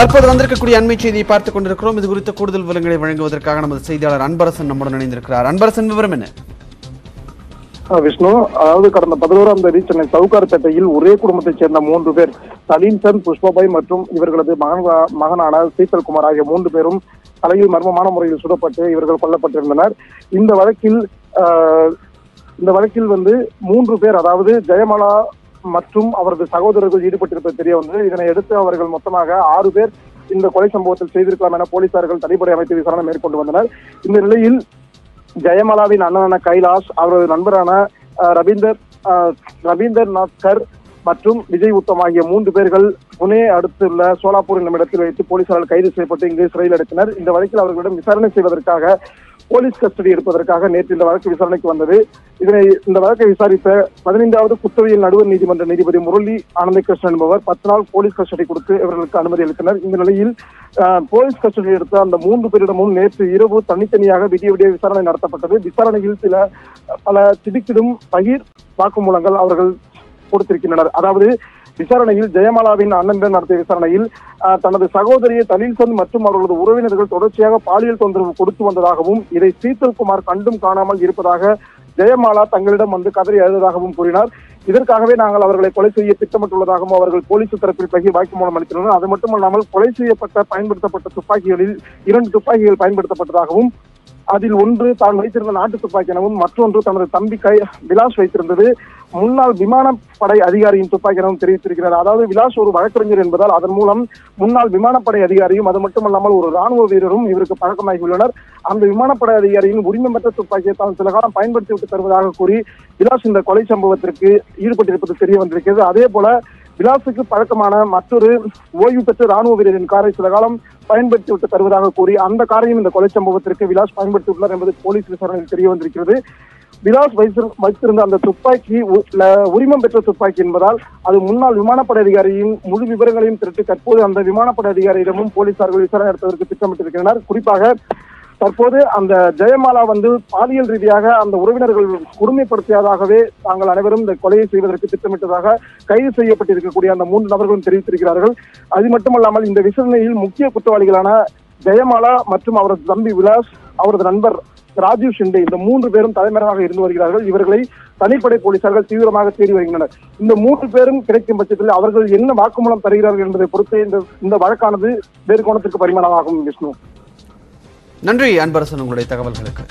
தற்போது வந்திருக்கக்கூடிய அண்மை செய்தியை பார்த்துக் கொண்டிருக்கிறோம். இது குறித்த கூடுதல் விவரங்களை வழங்குவதற்காக நமது செய்தியாளர் அன்பரசன் நம்முடன் இணைந்திருக்கிறார். அன்பரசன் விவரம் என்ன? விஷ்ணு அதாவது கடந்த பதினோராம் தேதி சென்னை சவுகார்பேட்டையில் ஒரே குடும்பத்தைச் சேர்ந்த மூன்று பேர் சலீம்சன் புஷ்பபாய் மற்றும் இவர்களது மகன் மகனான சீத்தல்குமார் ஆகிய மூன்று பேரும் தலையில் மர்மமான முறையில் சுடப்பட்டு இவர்கள் கொல்லப்பட்டிருந்தனர். இந்த வழக்கில் இந்த வழக்கில் வந்து மூன்று பேர் அதாவது ஜெயமாலா மற்றும் அவரது சகோதரர்கள் ஈடுபட்டிருப்பது தெரிய வந்தது. இதனை அடுத்து அவர்கள் மொத்தமாக ஆறு பேர் இந்த கொலை சம்பவத்தில் செய்திருக்கலாம் என போலீசார்கள் தனிப்படை அமைத்து விசாரணை மேற்கொண்டு வந்தனர். இந்த நிலையில் ஜெயமாலாவின் அண்ணனான கைலாஷ் அவரது நண்பரான ரவீந்தர் ரவீந்தர் நாத்கர் மற்றும் விஜய் உத்தம் ஆகிய மூன்று பேர்கள் புனே அடுத்துள்ள சோலாப்பூர் என்னும் இடத்தில் வைத்து போலீசாரால் கைது செய்யப்பட்டு இங்கு சிறையில் அடைத்தனர். இந்த வழக்கில் அவர்களிடம் விசாரணை செய்வதற்காக போலீஸ் கஸ்டடி எடுப்பதற்காக நேற்று இந்த வழக்கு விசாரணைக்கு வந்தது. இதனை இந்த வழக்கை விசாரித்த பதினைந்தாவது குற்றவியல் நடுவர் நீதிமன்ற நீதிபதி முரளி ஆனந்தகிருஷ்ணன் என்பவர் பத்து நாள் போலீஸ் கஸ்டடி கொடுத்து இவர்களுக்கு அனுமதி அளித்தனர். இந்த நிலையில் போலீஸ் கஸ்டடி எடுத்த அந்த மூன்று பேரிடமும் நேற்று இரவு தனித்தனியாக விடிய விடிய விசாரணை நடத்தப்பட்டது. விசாரணையில் சில பல திடுக்கிடும் பகிர் வாக்குமூலங்கள் அவர்கள் கொடுத்திருக்கின்றனர். அதாவது விசாரணையில் ஜெயமாலாவின் அண்ணன் நடத்திய விசாரணையில் தனது சகோதரியை தலீல்சந்த் மற்றும் அவர்களது உறவினர்கள் தொடர்ச்சியாக பாலியல் தொந்தரவு கொடுத்து வந்ததாகவும் இதை சீத்தல்குமார் கண்டும் காணாமல் இருப்பதாக ஜெயமாலா தங்களிடம் வந்து கதறி அழுததாகவும் கூறினார். இதற்காகவே நாங்கள் அவர்களை கொலை செய்ய திட்டமிட்டுள்ளதாகவும் அவர்கள் போலீஸ் தரப்பில் பகி வாக்குமூலம் அளித்துள்ளனர். அது மட்டுமல்லாமல் கொலை செய்யப்பட்ட பயன்படுத்தப்பட்ட துப்பாக்கிகளில் இரண்டு துப்பாக்கிகள் பயன்படுத்தப்பட்டதாகவும் அதில் ஒன்று தான் வைத்திருந்த நாட்டு துப்பாக்கி எனவும் மற்றொன்று தனது தம்பி கை விலாஸ் வைத்திருந்தது. முன்னாள் விமானப்படை அதிகாரியின் துப்பாக்கி எனவும் தெரிவித்திருக்கிறார். அதாவது விலாஸ் ஒரு வழக்கறிஞர் என்பதால் அதன் மூலம் முன்னாள் விமானப்படை அதிகாரியும் அது மட்டுமல்லாமல் ஒரு ராணுவ வீரரும் இவருக்கு பழக்கமாகியுள்ளனர். அந்த விமானப்படை அதிகாரியின் உரிமை பெற்ற துப்பாக்கியை தான் சில காலம் பயன்படுத்தி விட்டு தருவதாக கூறி விலாஸ் இந்த கொலை சம்பவத்திற்கு ஈடுபட்டிருப்பது தெரிய வந்திருக்கிறது. அதே போல விலாசுக்கு பழக்கமான மற்றொரு ஓய்வு பெற்ற ராணுவ வீரரின் காரை சில காலம் பயன்படுத்தி விட்டு தருவதாக கூறி அந்த காரையும் இந்த கொலை சம்பவத்திற்கு விலாஸ் பயன்படுத்தியுள்ளார் என்பது போலீஸ் விசாரணையில் தெரிய வந்திருக்கிறது. விலாஸ் வைத்திருந்த அந்த துப்பாக்கி உரிமம் பெற்ற துப்பாக்கி என்பதால் அது முன்னாள் விமானப்படை அதிகாரியின் முழு விவரங்களையும் திரட்டி தற்போது அந்த விமானப்படை அதிகாரியிடமும் போலீசார்கள் விசாரணை நடத்துவதற்கு திட்டமிட்டிருக்கின்றனர். குறிப்பாக தற்போது அந்த ஜெயமாலா வந்து பாலியல் ரீதியாக அந்த உறவினர்கள் கொடுமைப்படுத்தியதாகவே தாங்கள் அனைவரும் இந்த கொலையை செய்வதற்கு திட்டமிட்டதாக கைது செய்யப்பட்டிருக்கக்கூடிய அந்த மூன்று நபர்களும் தெரிவித்திருக்கிறார்கள். அது மட்டுமல்லாமல் இந்த விசாரணையில் முக்கிய குற்றவாளிகளான ஜெயமாலா மற்றும் அவரது தம்பி விலாஸ் அவரது நண்பர் ராஜீவ் ஷிண்டே இந்த மூன்று பேரும் தலைமறைவாக இருந்து வருகிறார்கள். இவர்களை தனிப்படை போலீசார்கள் தீவிரமாக தேடி வருகின்றனர். இந்த மூன்று பேரும் கிடைக்கும் பட்சத்தில் அவர்கள் என்ன வாக்குமூலம் தருகிறார்கள் என்பதை பொறுத்து இந்த இந்த வழக்கானது வேறு கோணத்திற்கு பரிமாணமாகும் விஷ்ணு. நன்றி அன்பரசன் உங்களுடைய தகவல்களுக்கு.